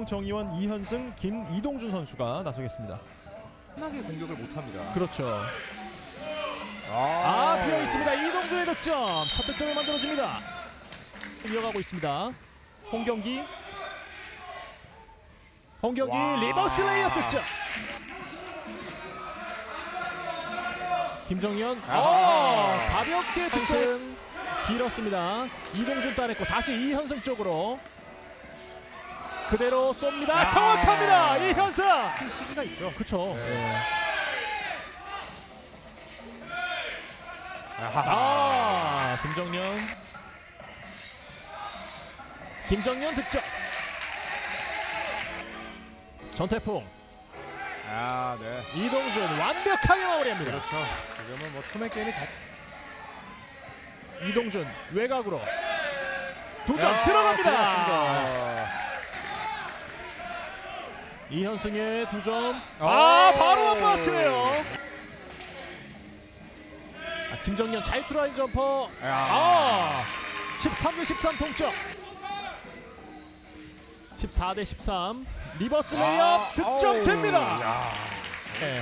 전태풍, 정의원, 이현승, 김, 이동준 선수가 나서겠습니다. 편하게 공격을 못합니다. 그렇죠. 아 비어 있습니다. 이동준의 득점. 첫 득점을 만들어줍니다. 이어가고 있습니다. 홍경기. 홍경기 와. reverse layup 득점. 김정현. 아. 어, 가볍게 득점. 길었습니다. 이동준 따냈고 다시 이현승 쪽으로. 그대로 쏩니다. 아. 정확합니다. 이현승. 큰 시기가 있죠. 그렇죠. 네. 아, 김정년. 김정년 득점. 전태풍, 아, 네. 이동준 완벽하게 마무리합니다. 그렇죠. 지금은 뭐 two-man game이 잘 이동준 외곽으로 두점 야, 들어갑니다. 들어갔습니다. 이현승의 두 점. 오. 아, 바로 맞불이네요. 아, 김정현 잘 트라인 점퍼. 야. 아, 13대 13 동점. 14대 13 reverse layup 아, 득점 아우. 됩니다. 야. 네,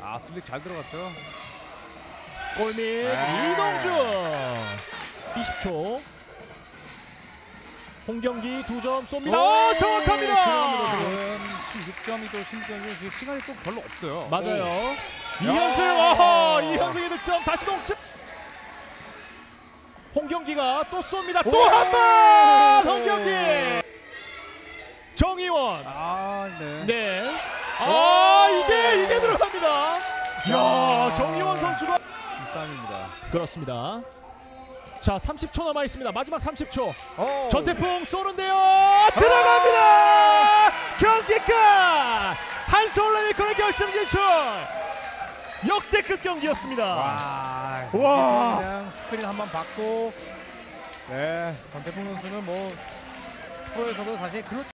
아, 슬릭 잘 들어갔죠. 골밑 아. 이동준 20초 홍경기 두 점 쏩니다. 오, 정확합니다. 들어갑니다. 지금 16점이 또 심지어는 지금 시간이 또 별로 없어요. 맞아요. 오. 이현승, 야. 어허, 이현승의 득점 다시 동점. 홍경기가 또 쏩니다. 또 오. 한번 홍경기. 정의원. 아, 네. 네. 아 오. 이게 이게 들어갑니다. 야 정의원 선수가 이 싸움입니다. 그렇습니다. 자 30초 남아 있습니다. 마지막 30초. 오. 전태풍 쏘는데요. 들어갑니다. 경기 끝. 한솔레미콘의 결승 진출. 역대급 경기였습니다. 와. 와. 그냥 스크린 한번 받고 네. 전태풍 선수는 뭐 프로에서도 사실 그